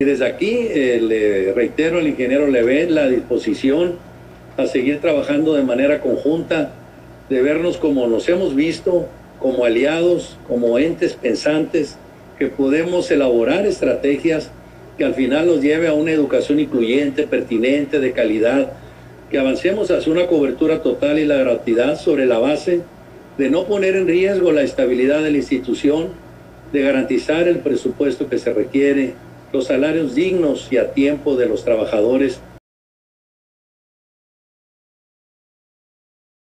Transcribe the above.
Desde aquí eh, le reitero al ingeniero Levé la disposición a seguir trabajando de manera conjunta, de vernos como nos hemos visto, como aliados, como entes pensantes, que podemos elaborar estrategias que al final nos lleve a una educación incluyente, pertinente, de calidad, que avancemos hacia una cobertura total y la gratuidad sobre la base de no poner en riesgo la estabilidad de la institución, de garantizar el presupuesto que se requiere, los salarios dignos y a tiempo de los trabajadores